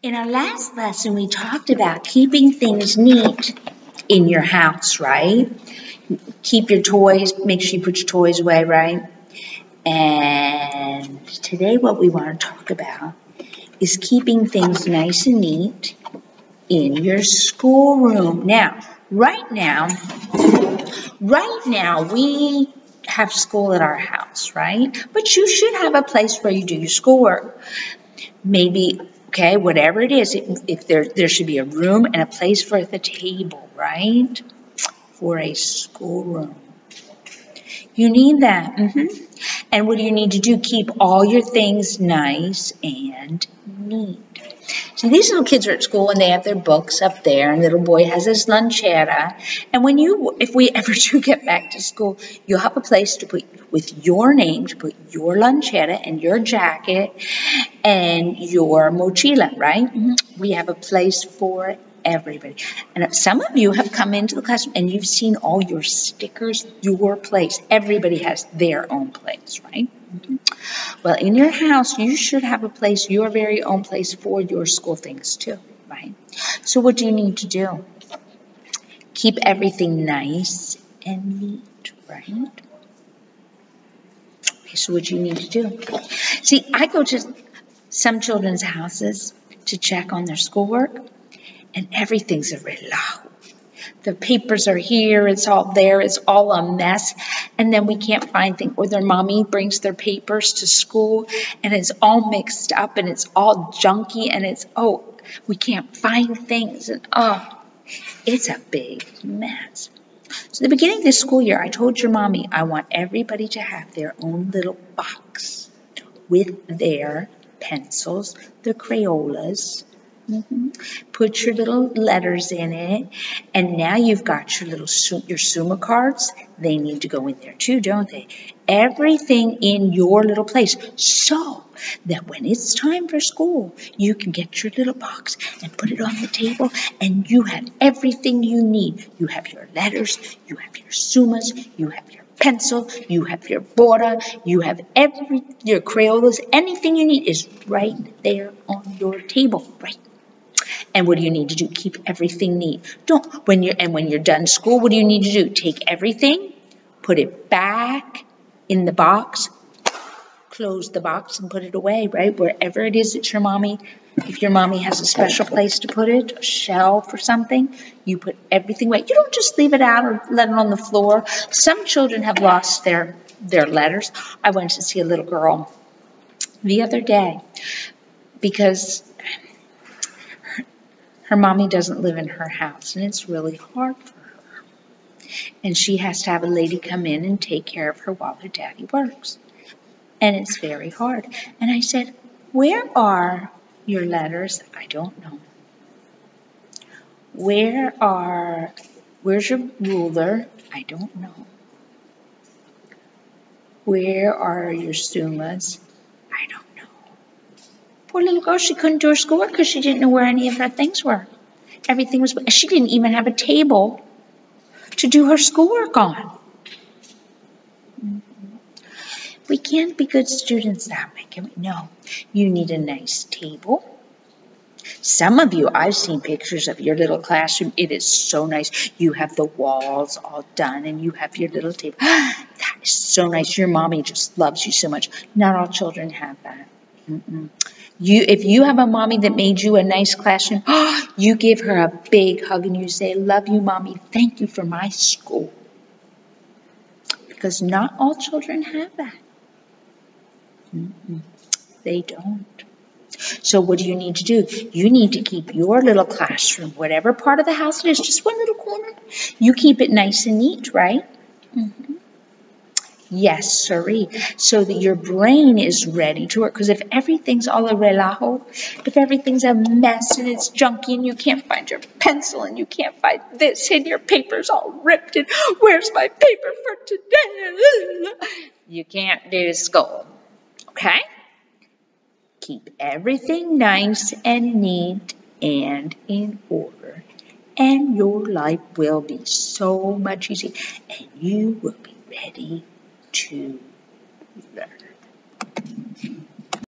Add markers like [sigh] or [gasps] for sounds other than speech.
In our last lesson, we talked about keeping things neat in your house, right? Keep your toys, make sure you put your toys away, right? And today what we want to talk about is keeping things nice and neat in your schoolroom. Now, right now, right now we have school at our house, right? But you should have a place where you do your schoolwork. Maybe okay, whatever it is, if there, there should be a room and a place for the table, right? For a schoolroom. You need that. Mm -hmm. And what do you need to do? Keep all your things nice and neat. See, these little kids are at school and they have their books up there, and little boy has his lunchetta. And when you, if we [laughs] ever do get back to school, you'll have a place to put with your name, to put your lunchetta and your jacket and your mochila, right? Mm -hmm. We have a place for everybody. And some of you have come into the classroom and you've seen all your stickers, your place. Everybody has their own place, right? Well, in your house, you should have a place, your very own place for your school things too, right? So what do you need to do? Keep everything nice and neat, right? Okay, so what do you need to do? See, I go to some children's houses to check on their schoolwork and everything's a relajo. The papers are here, it's all there, it's all a mess, and then we can't find things. Or their mommy brings their papers to school, and it's all mixed up, and it's all junky, and it's, oh, we can't find things, and oh, it's a big mess. So the beginning of this school year, I told your mommy I want everybody to have their own little box with their pencils, their Crayolas, Mm -hmm. Put your little letters in it, and now you've got your little your Summa cards. They need to go in there too, don't they? Everything in your little place, so that when it's time for school, you can get your little box and put it on the table, and you have everything you need. You have your letters, you have your Summas, you have your pencil, you have your border, you have every your Crayolas, anything you need is right there on your table, right and what do you need to do? Keep everything neat. Don't when you're and when you're done school, what do you need to do? Take everything, put it back in the box, close the box and put it away, right? Wherever it is that your mommy, if your mommy has a special place to put it, a shelf or something, you put everything away. You don't just leave it out or let it on the floor. Some children have lost their their letters. I went to see a little girl the other day because her mommy doesn't live in her house, and it's really hard for her. And she has to have a lady come in and take care of her while her daddy works. And it's very hard. And I said, Where are your letters? I don't know. Where are, where's your ruler? I don't know. Where are your summas? Poor little girl, she couldn't do her schoolwork because she didn't know where any of her things were. Everything was, she didn't even have a table to do her schoolwork on. We can't be good students that way, can we? No. You need a nice table. Some of you, I've seen pictures of your little classroom. It is so nice. You have the walls all done and you have your little table. [gasps] that is so nice. Your mommy just loves you so much. Not all children have that. Mm -mm. You, if you have a mommy that made you a nice classroom, [gasps] you give her a big hug and you say, love you, mommy. Thank you for my school. Because not all children have that. Mm -mm. They don't. So what do you need to do? You need to keep your little classroom, whatever part of the house it is, just one little corner. You keep it nice and neat, right? Mm -hmm. Yes, sirree. So that your brain is ready to work. Because if everything's all a relajo, if everything's a mess and it's junky and you can't find your pencil and you can't find this and your paper's all ripped and where's my paper for today? You can't do school. Okay? Keep everything nice and neat and in order. And your life will be so much easier. And you will be ready to that.